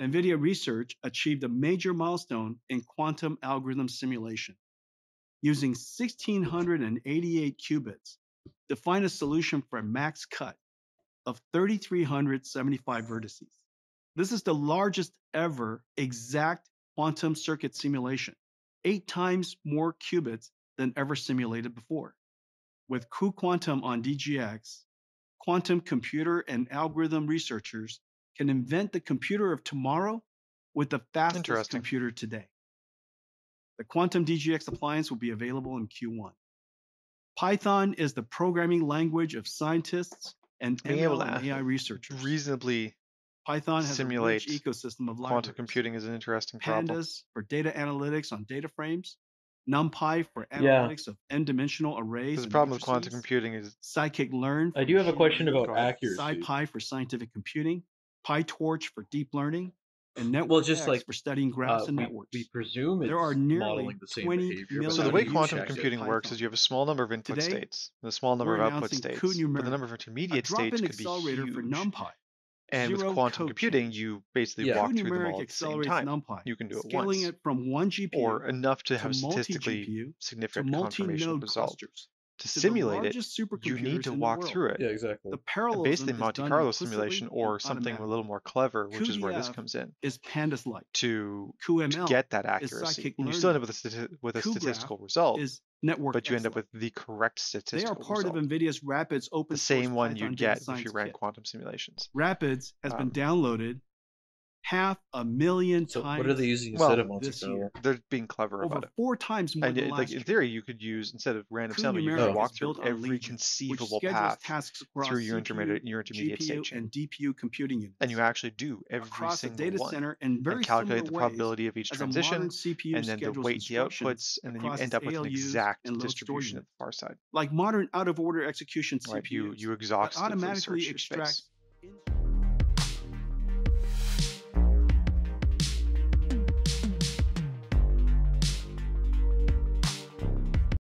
NVIDIA Research achieved a major milestone in quantum algorithm simulation. Using 1688 qubits to find a solution for a max cut of 3,375 vertices. This is the largest ever exact quantum circuit simulation, eight times more qubits than ever simulated before. With cuQuantum on DGX, quantum computer and algorithm researchers can invent the computer of tomorrow with the fastest computer today. The Quantum DGX appliance will be available in Q1. Python is the programming language of scientists and Being able ML to and AI researchers. Reasonably Python has simulate a rich ecosystem of life. quantum computing is an interesting problem. Pandas for data analytics on data frames, NumPy for Yeah. analytics of n-dimensional arrays. The problem with quantum computing is Scikit-learn. I do have a question about accuracy. SciPy for scientific computing, PyTorch for deep learning, and Network Well, just X like, for studying graphs Uh, and networks. we presume it's There are nearly modeling the same 20 behavior. so the way quantum computing works is you have a small number of input Today, states and a small number of output states, but the number of intermediate states could be huge. for NumPy. And with quantum code computing, you basically Yeah. walk through them all at the same time. NumPy, You can do it scaling once, it from one GPU or enough to to have statistically significant confirmation of multi-node clusters. To to simulate it, you need to walk through it. Yeah, exactly. The parallel basically Monte Carlo simulation or something a little more clever, which is where this comes in, is pandas like. to to get that accuracy. And you still end up with a, stati- with a statistical result, is network but you end up with the correct statistical. They are part result. of NVIDIA's Rapids open the source same one Python you'd get if you ran kit. quantum simulations. Rapids has been Um, downloaded half a million So times what are they using Well, instead of Monte Carlo? year. They're being clever over about it. four times more And than it, last like in theory, you could use instead of random sampling, you cuNumeric could walk through every Legion, conceivable path tasks through your CPU, intermediate your intermediate GPU, stage, and DPU computing units. and you actually do every across a single data one, center and, very and calculate the probability of each as a modern transition, CPU and then the weight the outputs, and then you end up with an exact and load store distribution at the far side. Like modern out-of-order execution Right? You CPUs you that exhaustively automatically search your extracts space.